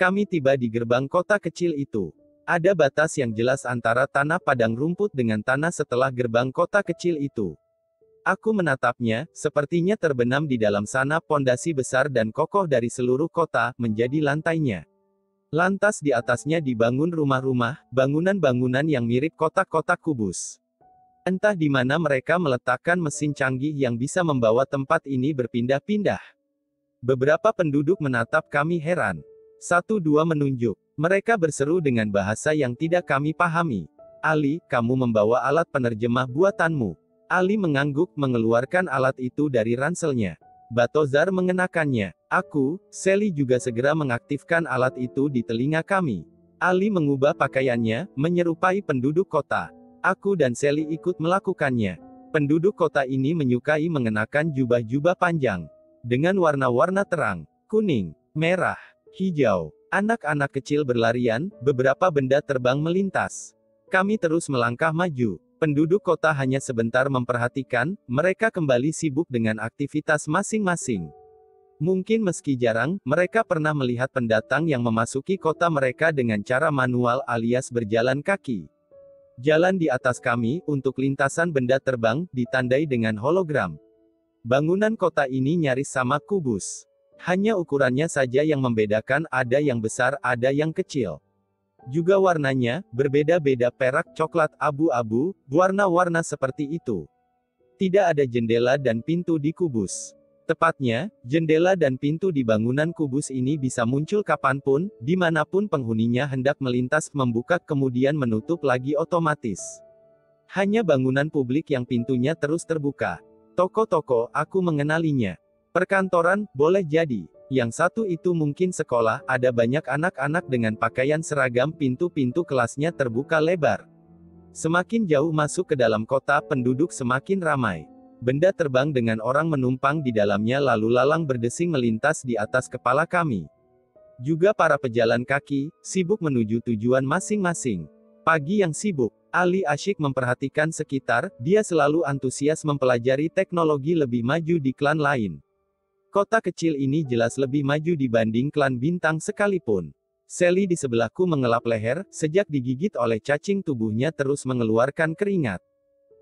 Kami tiba di gerbang kota kecil itu. Ada batas yang jelas antara tanah padang rumput dengan tanah setelah gerbang kota kecil itu. Aku menatapnya, sepertinya terbenam di dalam sana pondasi besar dan kokoh dari seluruh kota, menjadi lantainya. Lantas di atasnya dibangun rumah-rumah, bangunan-bangunan yang mirip kotak-kotak kubus. Entah di mana mereka meletakkan mesin canggih yang bisa membawa tempat ini berpindah-pindah. Beberapa penduduk menatap kami heran. Satu dua menunjuk. Mereka berseru dengan bahasa yang tidak kami pahami. Ali, kamu membawa alat penerjemah buatanmu. Ali mengangguk mengeluarkan alat itu dari ranselnya. Batozar mengenakannya. Aku, Sally juga segera mengaktifkan alat itu di telinga kami. Ali mengubah pakaiannya, menyerupai penduduk kota. Aku dan Sally ikut melakukannya. Penduduk kota ini menyukai mengenakan jubah-jubah panjang. Dengan warna-warna terang, kuning, merah, hijau. Anak-anak kecil berlarian, beberapa benda terbang melintas. Kami terus melangkah maju. Penduduk kota hanya sebentar memperhatikan, mereka kembali sibuk dengan aktivitas masing-masing. Mungkin meski jarang, mereka pernah melihat pendatang yang memasuki kota mereka dengan cara manual alias berjalan kaki. Jalan di atas kami, untuk lintasan benda terbang, ditandai dengan hologram. Bangunan kota ini nyaris sama kubus. Hanya ukurannya saja yang membedakan ada yang besar, ada yang kecil. Juga warnanya, berbeda-beda perak, coklat, abu-abu, warna-warna seperti itu. Tidak ada jendela dan pintu di kubus. Tepatnya, jendela dan pintu di bangunan kubus ini bisa muncul kapan pun, di mana pun penghuninya hendak melintas, membuka kemudian menutup lagi otomatis. Hanya bangunan publik yang pintunya terus terbuka. Toko-toko, aku mengenalinya. Perkantoran, boleh jadi. Yang satu itu mungkin sekolah, ada banyak anak-anak dengan pakaian seragam pintu-pintu kelasnya terbuka lebar. Semakin jauh masuk ke dalam kota, penduduk semakin ramai. Benda terbang dengan orang menumpang di dalamnya lalu lalang berdesing melintas di atas kepala kami. Juga para pejalan kaki, sibuk menuju tujuan masing-masing. Pagi yang sibuk, Ali asyik memperhatikan sekitar, dia selalu antusias mempelajari teknologi lebih maju di klan lain. Kota kecil ini jelas lebih maju dibanding klan bintang sekalipun. Sally di sebelahku mengelap leher, sejak digigit oleh cacing tubuhnya terus mengeluarkan keringat.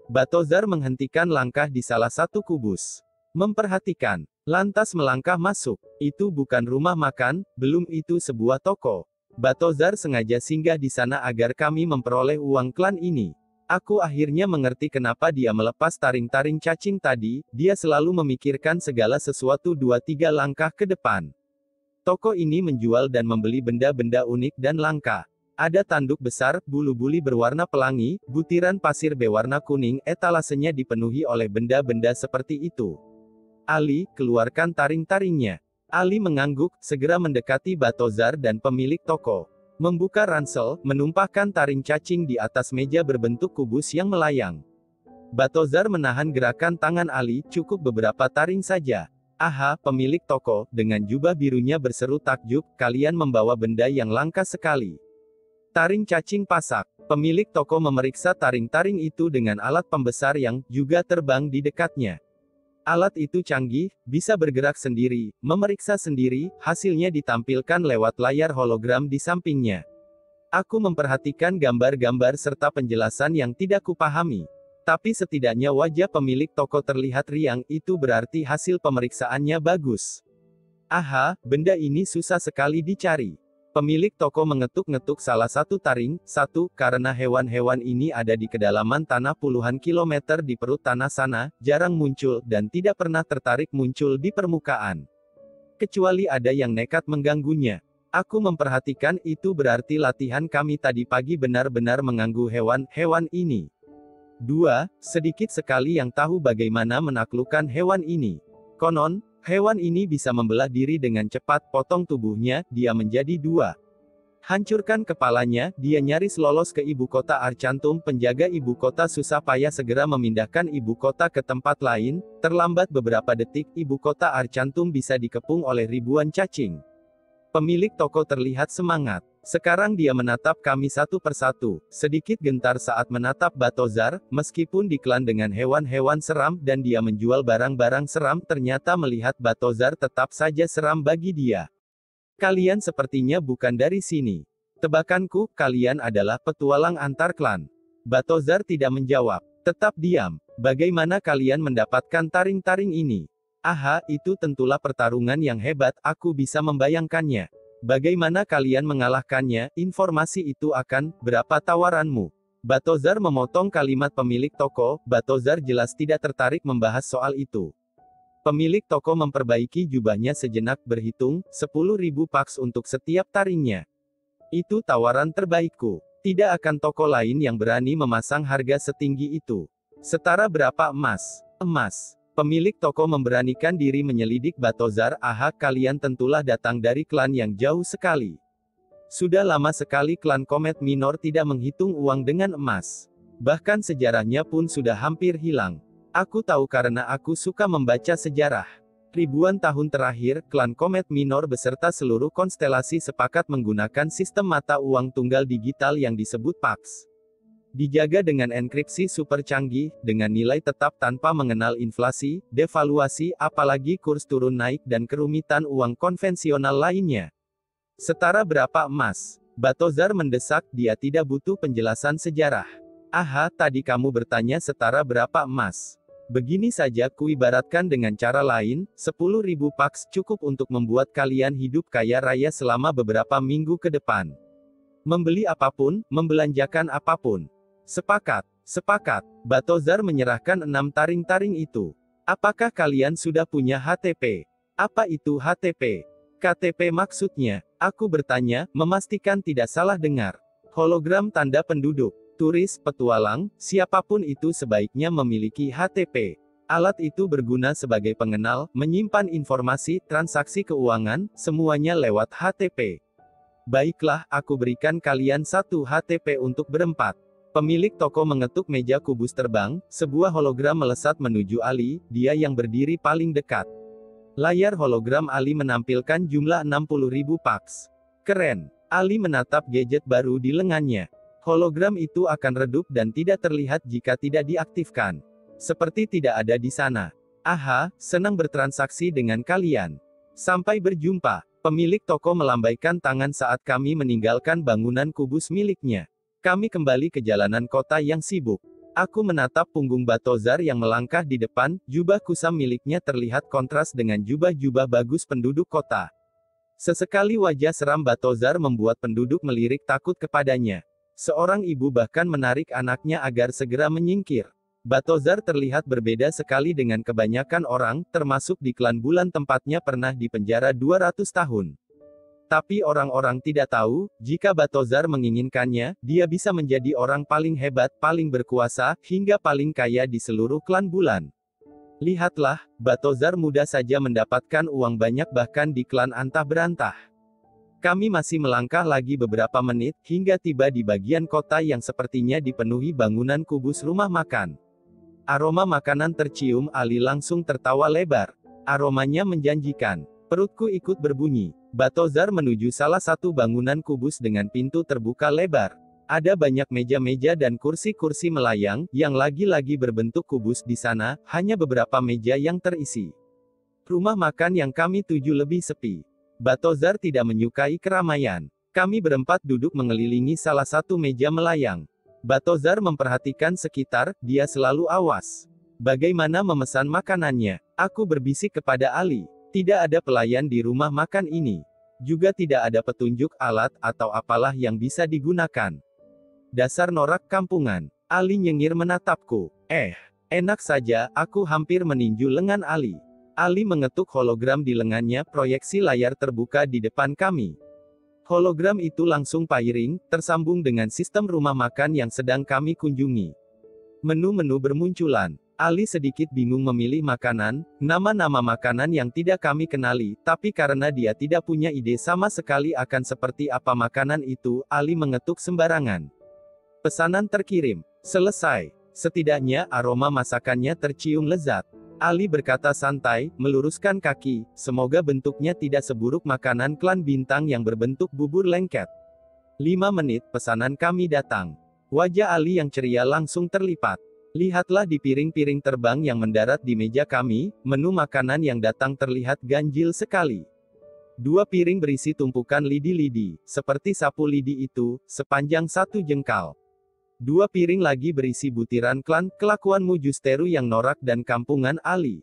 Batozar menghentikan langkah di salah satu kubus. Memperhatikan, lantas melangkah masuk. Itu bukan rumah makan, belum itu sebuah toko. Batozar sengaja singgah di sana agar kami memperoleh uang klan ini. Aku akhirnya mengerti kenapa dia melepas taring-taring cacing tadi, dia selalu memikirkan segala sesuatu dua tiga langkah ke depan. Toko ini menjual dan membeli benda-benda unik dan langka. Ada tanduk besar, bulu buli berwarna pelangi, butiran pasir berwarna kuning, etalasenya dipenuhi oleh benda-benda seperti itu. Ali, keluarkan taring-taringnya. Ali mengangguk, segera mendekati Batozar dan pemilik toko. Membuka ransel, menumpahkan taring cacing di atas meja berbentuk kubus yang melayang. Batozar menahan gerakan tangan Ali, cukup beberapa taring saja. Aha, pemilik toko, dengan jubah birunya berseru takjub, kalian membawa benda yang langka sekali. Taring cacing pasak. Pemilik toko memeriksa taring-taring itu dengan alat pembesar yang juga terbang di dekatnya. Alat itu canggih, bisa bergerak sendiri, memeriksa sendiri, hasilnya ditampilkan lewat layar hologram di sampingnya. Aku memperhatikan gambar-gambar serta penjelasan yang tidak kupahami. Tapi setidaknya wajah pemilik toko terlihat riang, itu berarti hasil pemeriksaannya bagus. Aha, benda ini susah sekali dicari. Pemilik toko mengetuk-ngetuk salah satu taring, satu, karena hewan-hewan ini ada di kedalaman tanah puluhan kilometer di perut tanah sana, jarang muncul, dan tidak pernah tertarik muncul di permukaan. Kecuali ada yang nekat mengganggunya. Aku memperhatikan itu berarti latihan kami tadi pagi benar-benar mengganggu hewan-hewan ini. Dua, sedikit sekali yang tahu bagaimana menaklukkan hewan ini. Konon, Hewan ini bisa membelah diri dengan cepat, potong tubuhnya, dia menjadi dua. Hancurkan kepalanya, dia nyaris lolos ke ibu kota Arcantum, penjaga ibu kota susah payah segera memindahkan ibu kota ke tempat lain, terlambat beberapa detik, ibu kota Arcantum bisa dikepung oleh ribuan cacing. Pemilik toko terlihat semangat. Sekarang dia menatap kami satu persatu, sedikit gentar saat menatap Batozar, meskipun diklan dengan hewan-hewan seram dan dia menjual barang-barang seram ternyata melihat Batozar tetap saja seram bagi dia. Kalian sepertinya bukan dari sini. Tebakanku, kalian adalah petualang antar klan. Batozar tidak menjawab. Tetap diam. Bagaimana kalian mendapatkan taring-taring ini? Aha, itu tentulah pertarungan yang hebat, aku bisa membayangkannya. Bagaimana kalian mengalahkannya, informasi itu akan, berapa tawaranmu? Batozar memotong kalimat pemilik toko, Batozar jelas tidak tertarik membahas soal itu. Pemilik toko memperbaiki jubahnya sejenak berhitung, 10.000 paks untuk setiap taringnya. Itu tawaran terbaikku. Tidak akan toko lain yang berani memasang harga setinggi itu. Setara berapa emas? Emas. Pemilik toko memberanikan diri menyelidik Batozar, aha kalian tentulah datang dari klan yang jauh sekali. Sudah lama sekali klan Komet Minor tidak menghitung uang dengan emas. Bahkan sejarahnya pun sudah hampir hilang. Aku tahu karena aku suka membaca sejarah. Ribuan tahun terakhir, klan Komet Minor beserta seluruh konstelasi sepakat menggunakan sistem mata uang tunggal digital yang disebut PAX. Dijaga dengan enkripsi super canggih, dengan nilai tetap tanpa mengenal inflasi, devaluasi, apalagi kurs turun naik dan kerumitan uang konvensional lainnya. Setara berapa emas? Batozar mendesak, dia tidak butuh penjelasan sejarah. Aha, tadi kamu bertanya setara berapa emas. Begini saja kuibaratkan dengan cara lain, 10.000 paks cukup untuk membuat kalian hidup kaya raya selama beberapa minggu ke depan. Membeli apa pun, membelanjakan apa pun. Sepakat, sepakat. Batozar menyerahkan enam taring-taring itu. Apakah kalian sudah punya HTP? Apa itu HTP? KTP maksudnya, aku bertanya, memastikan tidak salah dengar. Hologram tanda penduduk turis, petualang, siapa pun itu sebaiknya memiliki HTP. Alat itu berguna sebagai pengenal, menyimpan informasi, transaksi keuangan, semuanya lewat HTP. Baiklah, aku berikan kalian satu HTP untuk berempat. Pemilik toko mengetuk meja kubus terbang, sebuah hologram melesat menuju Ali, dia yang berdiri paling dekat. Layar hologram Ali menampilkan jumlah 60.000 paks. Keren. Ali menatap gadget baru di lengannya. Hologram itu akan redup dan tidak terlihat jika tidak diaktifkan. Seperti tidak ada di sana. Aha, senang bertransaksi dengan kalian. Sampai berjumpa. Pemilik toko melambaikan tangan saat kami meninggalkan bangunan kubus miliknya. Kami kembali ke jalanan kota yang sibuk. Aku menatap punggung Batozar yang melangkah di depan, jubah kusam miliknya terlihat kontras dengan jubah-jubah bagus penduduk kota. Sesekali wajah seram Batozar membuat penduduk melirik takut kepadanya. Seorang ibu bahkan menarik anaknya agar segera menyingkir. Batozar terlihat berbeda sekali dengan kebanyakan orang, termasuk di klan bulan tempatnya pernah dipenjara 200 tahun. Tapi orang-orang tidak tahu, jika Batozar menginginkannya, dia bisa menjadi orang paling hebat, paling berkuasa, hingga paling kaya di seluruh klan bulan. Lihatlah, Batozar mudah saja mendapatkan uang banyak bahkan di klan antah berantah. Kami masih melangkah lagi beberapa menit, hingga tiba di bagian kota yang sepertinya dipenuhi bangunan kubus rumah makan. Aroma makanan tercium, Ali langsung tertawa lebar. Aromanya menjanjikan. Perutku ikut berbunyi. Batozar menuju salah satu bangunan kubus dengan pintu terbuka lebar. Ada banyak meja-meja dan kursi-kursi melayang, yang lagi-lagi berbentuk kubus di sana, hanya beberapa meja yang terisi. Rumah makan yang kami tuju lebih sepi. Batozar tidak menyukai keramaian. Kami berempat duduk mengelilingi salah satu meja melayang. Batozar memperhatikan sekitar, dia selalu awas. Bagaimana memesan makanannya? Aku berbisik kepada Ali. Tidak ada pelayan di rumah makan ini. Juga tidak ada petunjuk alat atau apalah yang bisa digunakan. Dasar norak kampungan. Ali nyengir menatapku. Eh, enak saja, aku hampir meninju lengan Ali. Ali mengetuk hologram di lengannya, proyeksi layar terbuka di depan kami. Hologram itu langsung pairing, tersambung dengan sistem rumah makan yang sedang kami kunjungi. Menu-menu bermunculan. Ali sedikit bingung memilih makanan, nama-nama makanan yang tidak kami kenali, tapi karena dia tidak punya ide sama sekali akan seperti apa makanan itu, Ali mengetuk sembarangan. Pesanan terkirim. Selesai. Setidaknya aroma masakannya tercium lezat. Ali berkata santai, meluruskan kaki, semoga bentuknya tidak seburuk makanan klan bintang yang berbentuk bubur lengket. Lima menit, pesanan kami datang. Wajah Ali yang ceria langsung terlipat. Lihatlah di piring-piring terbang yang mendarat di meja kami, menu makanan yang datang terlihat ganjil sekali. Dua piring berisi tumpukan lidi-lidi, seperti sapu lidi itu, sepanjang satu jengkal. Dua piring lagi berisi butiran klan, kelakuanmu justeru yang norak dan kampungan Ali.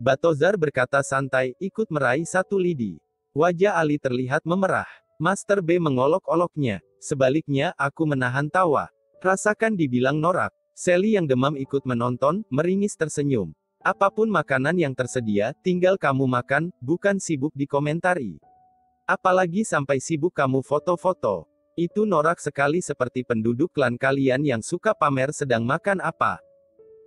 Batozar berkata santai, ikut meraih satu lidi. Wajah Ali terlihat memerah. Master B mengolok-oloknya. Sebaliknya, aku menahan tawa. Rasakan dibilang norak. Sally yang demam ikut menonton, meringis tersenyum. Apa pun makanan yang tersedia, tinggal kamu makan, bukan sibuk dikomentari. Apalagi sampai sibuk kamu foto-foto. Itu norak sekali seperti penduduk klan kalian yang suka pamer sedang makan apa.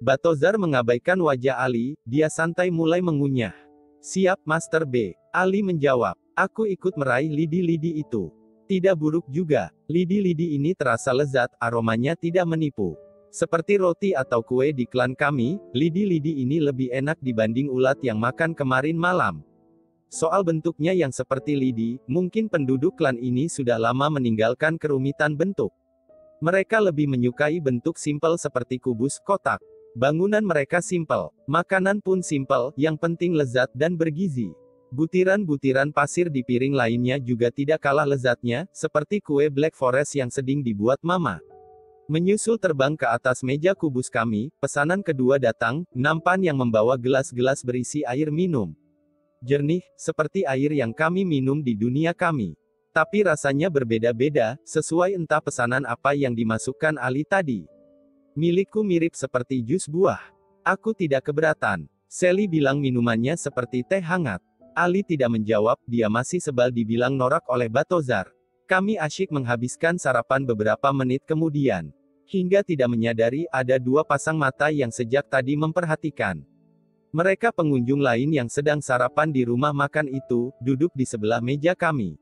Batozar mengabaikan wajah Ali, dia santai mulai mengunyah. Siap, Master B. Ali menjawab. Aku ikut meraih lidi-lidi itu. Tidak buruk juga. Lidi-lidi ini terasa lezat, aromanya tidak menipu. Seperti roti atau kue di klan kami, lidi-lidi ini lebih enak dibanding ulat yang makan kemarin malam. Soal bentuknya yang seperti lidi, mungkin penduduk klan ini sudah lama meninggalkan kerumitan bentuk. Mereka lebih menyukai bentuk simpel seperti kubus kotak. Bangunan mereka simpel, makanan pun simpel, yang penting lezat dan bergizi. Butiran-butiran pasir di piring lainnya juga tidak kalah lezatnya, seperti kue Black Forest yang sedang dibuat mama. Menyusul terbang ke atas meja kubus kami, pesanan kedua datang, nampan yang membawa gelas-gelas berisi air minum jernih, seperti air yang kami minum di dunia kami. Tapi rasanya berbeda-beda, sesuai entah pesanan apa yang dimasukkan Ali tadi. Milikku mirip seperti jus buah. Aku tidak keberatan. Sally bilang minumannya seperti teh hangat. Ali tidak menjawab, dia masih sebal dibilang norak oleh Batozar. Kami asyik menghabiskan sarapan beberapa menit kemudian. Hingga tidak menyadari ada dua pasang mata yang sejak tadi memperhatikan. Mereka pengunjung lain yang sedang sarapan di rumah makan itu, duduk di sebelah meja kami.